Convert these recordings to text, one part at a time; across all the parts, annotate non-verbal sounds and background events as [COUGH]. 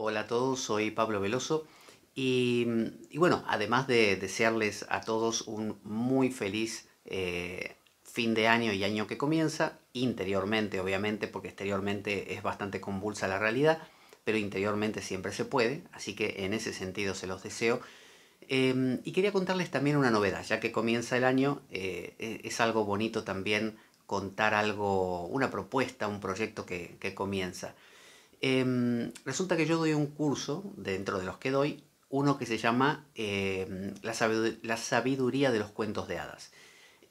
Hola a todos, soy Pablo Veloso y, bueno, además de desearles a todos un muy feliz eh, fin de año y año que comienza, interiormente obviamente, porque exteriormente es bastante convulsa la realidad, pero interiormente siempre se puede, así que en ese sentido se los deseo. Em, y quería contarles también una novedad, ya que comienza el año, eh, e, es algo bonito también contar algo, una propuesta, un proyecto que comienza. Em, resulta que yo doy un curso, dentro de los que doy, uno que se llama em, la, sabiduría, de los cuentos de hadas.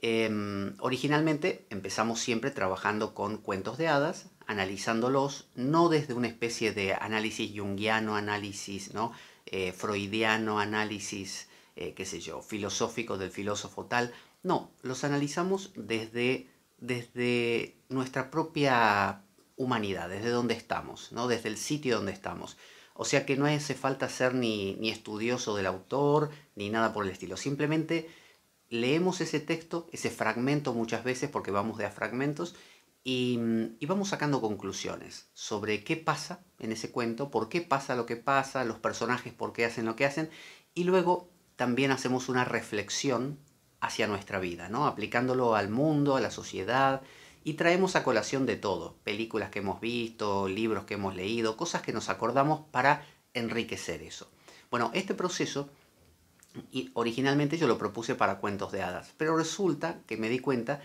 Em, originalmente empezamos siempre trabajando con cuentos de hadas, analizándolos no desde una especie de análisis junguiano, análisis ¿no? Eh, freudiano, análisis, eh, qué sé yo, filosófico del filósofo tal. No, los analizamos desde, desde nuestra propia humanidad, desde donde estamos, ¿no? desde el sitio donde estamos. O sea que no hace falta ser ni, ni estudioso del autor, ni nada por el estilo. Simplemente leemos ese texto, ese fragmento muchas veces, porque vamos de a fragmentos, y, y, vamos sacando conclusiones sobre qué pasa en ese cuento, por qué pasa lo que pasa, los personajes por qué hacen lo que hacen, y luego también hacemos una reflexión hacia nuestra vida, ¿no? aplicándolo al mundo, a la sociedad, y traemos a colación de todo, películas que hemos visto, libros que hemos leído, cosas que nos acordamos para enriquecer eso. Bueno, este proceso originalmente yo lo propuse para cuentos de hadas, pero resulta que me di cuenta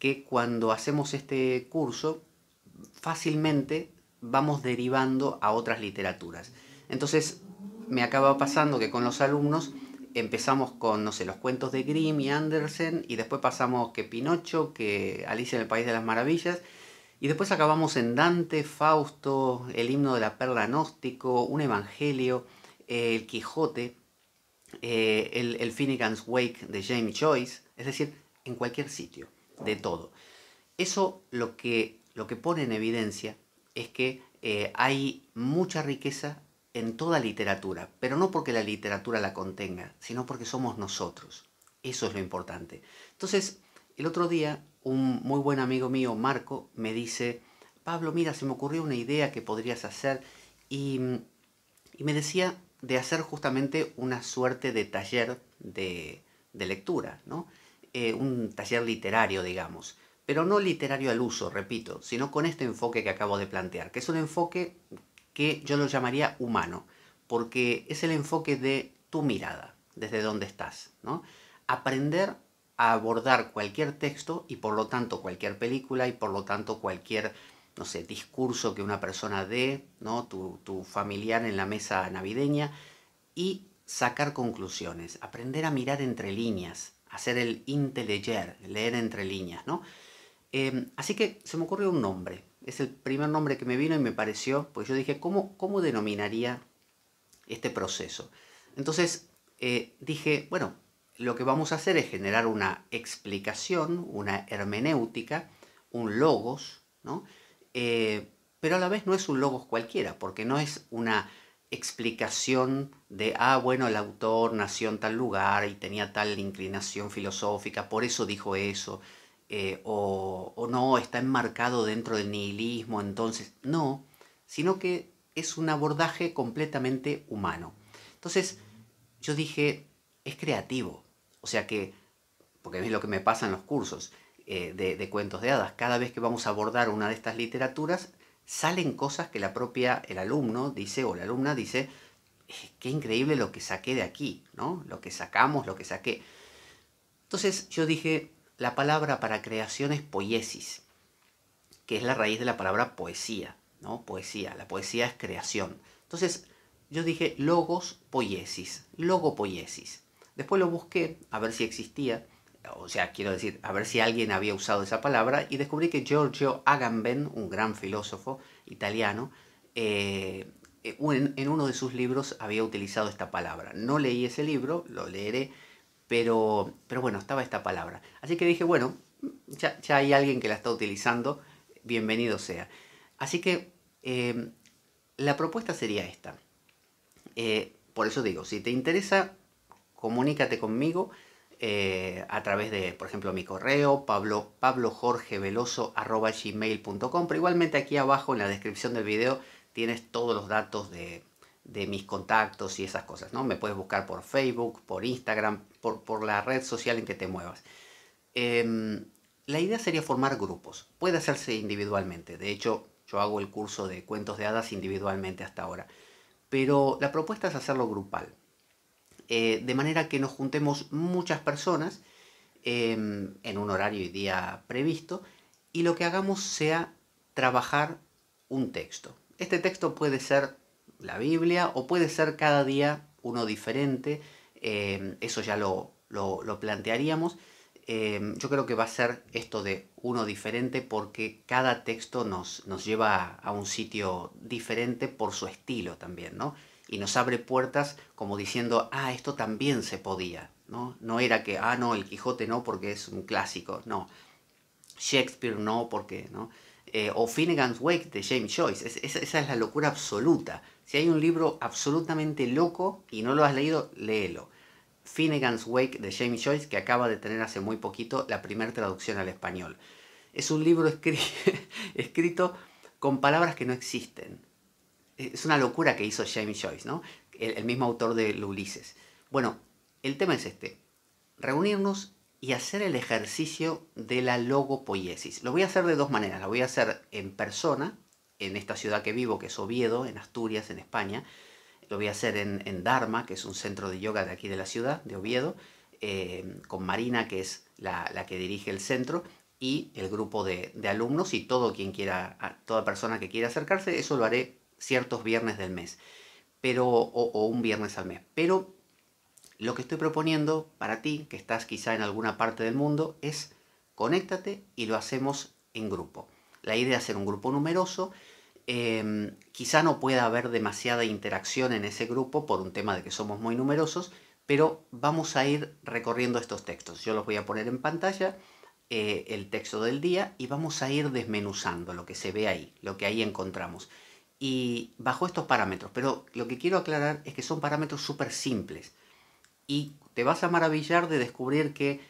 que cuando hacemos este curso fácilmente vamos derivando a otras literaturas. Entonces me acaba pasando que con los alumnos empezamos con, no sé, los cuentos de Grimm y Andersen, y después pasamos que Pinocho, que Alicia en el País de las Maravillas, y después acabamos en Dante, Fausto, el himno de la perla gnóstico, un evangelio, el Quijote, eh, el, el Finnegan's Wake de James Joyce, es decir, en cualquier sitio, de todo. Eso lo que, lo que pone en evidencia es que eh, hay mucha riqueza en toda literatura, pero no porque la literatura la contenga, sino porque somos nosotros. Eso es lo importante. Entonces, el otro día, un muy buen amigo mío, Marco, me dice, Pablo, mira, se me ocurrió una idea que podrías hacer y, me decía de hacer justamente una suerte de taller de, lectura, ¿no? Eh, un taller literario, digamos, pero no literario al uso, repito, sino con este enfoque que acabo de plantear, que es un enfoque que yo lo llamaría humano, porque es el enfoque de tu mirada, desde donde estás. ¿no? Aprender a abordar cualquier texto y por lo tanto cualquier película y por lo tanto cualquier, no sé, discurso que una persona dé, ¿no? tu, tu familiar en la mesa navideña y sacar conclusiones, aprender a mirar entre líneas, hacer el inteleger, leer entre líneas, ¿no? Em, así que se me ocurrió un nombre, es el primer nombre que me vino y me pareció, pues yo dije, ¿cómo, cómo denominaría este proceso? Entonces eh, dije, bueno, lo que vamos a hacer es generar una explicación, una hermenéutica, un logos, ¿no? Eh, pero a la vez no es un logos cualquiera, porque no es una explicación de, ah, bueno, el autor nació en tal lugar y tenía tal inclinación filosófica, por eso dijo eso, eh, o, no está enmarcado dentro del nihilismo, entonces no, sino que es un abordaje completamente humano. Entonces yo dije, es creativo, o sea que, porque es lo que me pasa en los cursos eh, de, cuentos de hadas, cada vez que vamos a abordar una de estas literaturas, salen cosas que la propia, el alumno dice o la alumna dice, qué increíble lo que saqué de aquí, ¿no? Lo que sacamos, lo que saqué. Entonces yo dije, la palabra para creación es poiesis, que es la raíz de la palabra poesía, ¿no? Poesía, la poesía es creación. Entonces, yo dije logos poiesis, logopoiesis. Después lo busqué a ver si existía, o sea, quiero decir, a ver si alguien había usado esa palabra y descubrí que Giorgio Agamben, un gran filósofo italiano, eh, en uno de sus libros había utilizado esta palabra. No leí ese libro, lo leeré pero, pero bueno, estaba esta palabra. Así que dije, bueno, ya, hay alguien que la está utilizando, bienvenido sea. Así que eh, la propuesta sería esta. Eh, por eso digo, si te interesa, comunícate conmigo eh, a través de, por ejemplo, mi correo, pablo, pero igualmente aquí abajo en la descripción del video tienes todos los datos de, de mis contactos y esas cosas, ¿no? Me puedes buscar por Facebook, por Instagram, por, por la red social en que te muevas. Em, la idea sería formar grupos. Puede hacerse individualmente. De hecho, yo hago el curso de cuentos de hadas individualmente hasta ahora. Pero la propuesta es hacerlo grupal. Eh, de manera que nos juntemos muchas personas em, en un horario y día previsto y lo que hagamos sea trabajar un texto. Este texto puede ser la Biblia o puede ser cada día uno diferente, em, eso ya lo, plantearíamos. Em, yo creo que va a ser esto de uno diferente porque cada texto nos, nos lleva a un sitio diferente por su estilo también, ¿no? y nos abre puertas como diciendo, ah, esto también se podía, ¿no? No era que, ah, no, el Quijote no porque es un clásico, no. Shakespeare no porque, ¿no? Eh, o Finnegan's Wake de James Joyce, esa es la locura absoluta. Si hay un libro absolutamente loco y no lo has leído, léelo. Finnegan's Wake de James Joyce, que acaba de tener hace muy poquito la primera traducción al español. Es un libro [LAUGHS] escrito con palabras que no existen es una locura que hizo James Joyce, ¿no? El, mismo autor de Ulises. Bueno, el tema es este. Reunirnos y hacer el ejercicio de la logopoiesis. Lo voy a hacer de dos maneras. Lo voy a hacer en persona, en esta ciudad que vivo, que es Oviedo, en Asturias, en España. Lo voy a hacer en, Dharma, que es un centro de yoga de aquí de la ciudad, de Oviedo, eh, con Marina, que es la, que dirige el centro, y el grupo de, de, alumnos y todo quien quiera, toda persona que quiera acercarse, eso lo haré ciertos viernes del mes, pero, o, un viernes al mes. Pero lo que estoy proponiendo para ti, que estás quizá en alguna parte del mundo, es conéctate y lo hacemos en grupo. La idea es hacer un grupo numeroso. Em, quizá no pueda haber demasiada interacción en ese grupo por un tema de que somos muy numerosos, pero vamos a ir recorriendo estos textos. Yo los voy a poner en pantalla, eh, el texto del día, y vamos a ir desmenuzando lo que se ve ahí, lo que ahí encontramos y bajo estos parámetros. Pero lo que quiero aclarar es que son parámetros súper simples. Y te vas a maravillar de descubrir que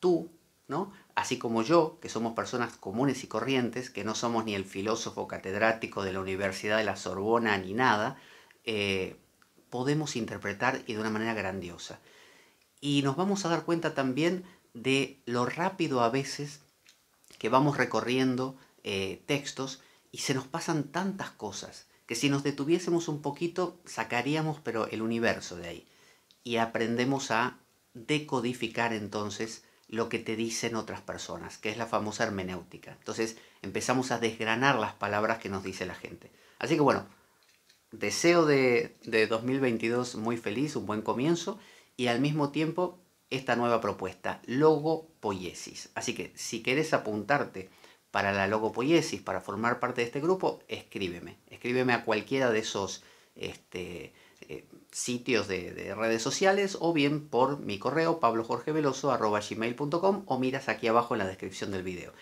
tú, ¿no? así como yo, que somos personas comunes y corrientes, que no somos ni el filósofo catedrático de la Universidad de la Sorbona ni nada, eh, podemos interpretar y de una manera grandiosa. Y nos vamos a dar cuenta también de lo rápido a veces que vamos recorriendo eh, textos y se nos pasan tantas cosas que si nos detuviésemos un poquito sacaríamos pero el universo de ahí y aprendemos a decodificar entonces lo que te dicen otras personas, que es la famosa hermenéutica. Entonces empezamos a desgranar las palabras que nos dice la gente. Así que bueno, deseo de, de 2022 muy feliz, un buen comienzo y al mismo tiempo esta nueva propuesta, logopoiesis. Así que si quieres apuntarte para la logopoiesis, para formar parte de este grupo, escríbeme. Escríbeme a cualquiera de esos este, eh, sitios de, redes sociales o bien por mi correo pablojorgeveloso.gmail.com o miras aquí abajo en la descripción del video.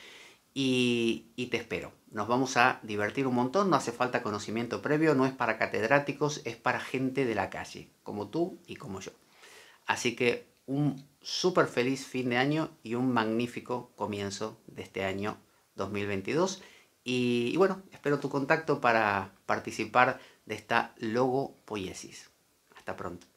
Y, y, te espero. Nos vamos a divertir un montón, no hace falta conocimiento previo, no es para catedráticos, es para gente de la calle, como tú y como yo. Así que un súper feliz fin de año y un magnífico comienzo de este año 2022. Y, bueno, espero tu contacto para participar de esta logo poiesis. Hasta pronto.